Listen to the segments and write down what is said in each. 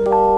you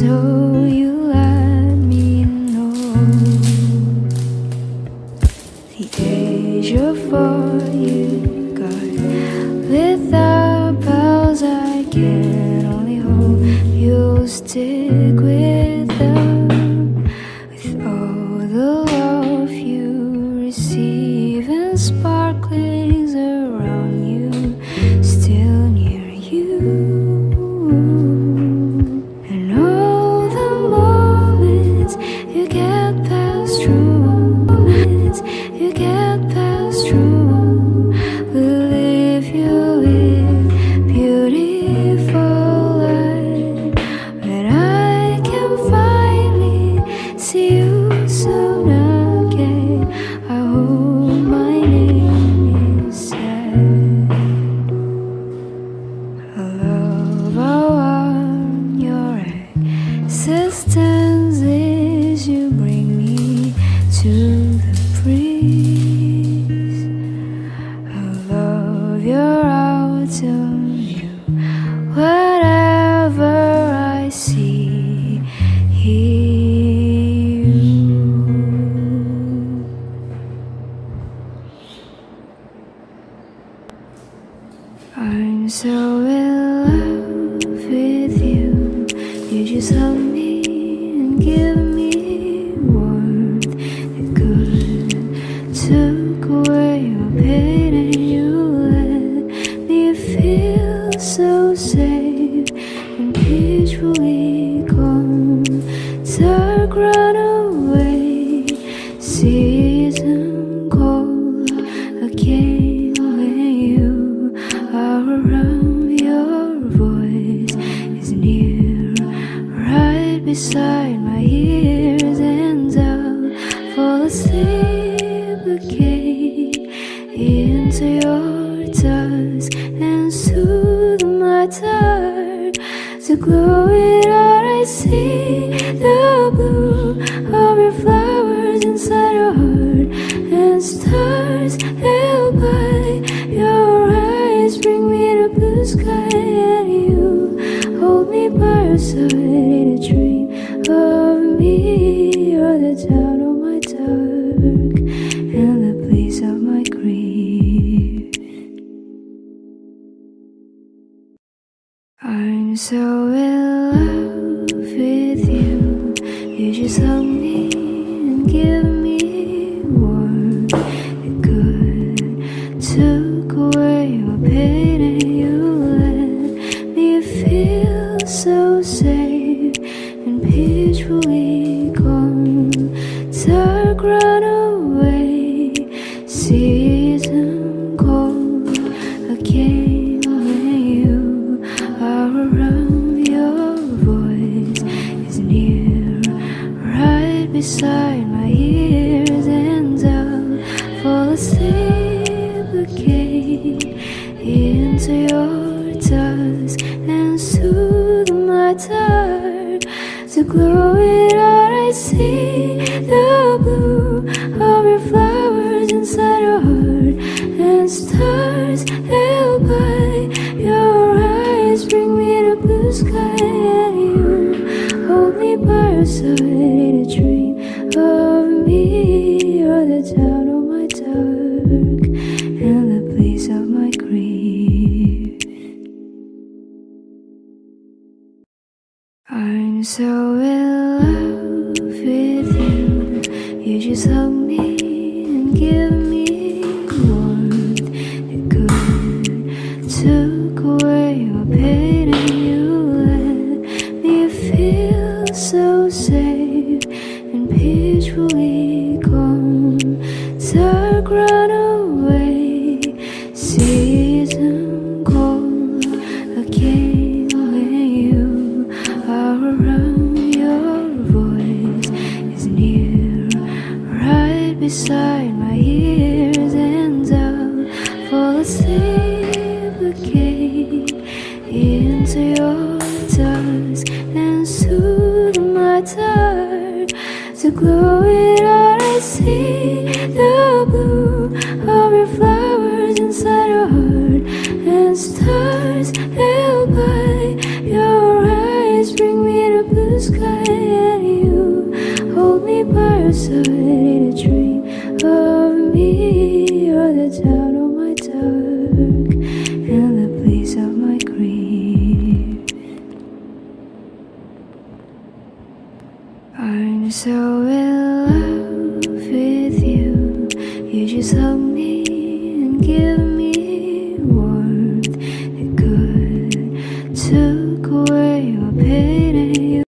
so you let me know. The age of four you got. Without bells, I can only hope you'll stick to the breeze. I love your out of you. Whatever I see, hear you. I'm so in love with you. You just hold me and give me. Soothe. To glow it out, I see the blue of your flowers inside your heart and stars love with you. You just hug me and give me warmth. It good took away my pain and you let me feel so safe and peacefully calm. Dark beside my ears, and I'll fall asleep again. Into your dusk and soothe my tired. To glow it out, I see the blue of your flowers inside your heart. And stars so in love with you. You just hug me and give me warmth. It good took away your pain and you let me feel so safe and peacefully calm. Dark run away, season into your dusk and soothe my dark. To glow it out, I see the blue of your flowers inside your heart and stars held by your eyes. Bring me to blue sky and you hold me by your side in a dream I'm so in love with you. You just hug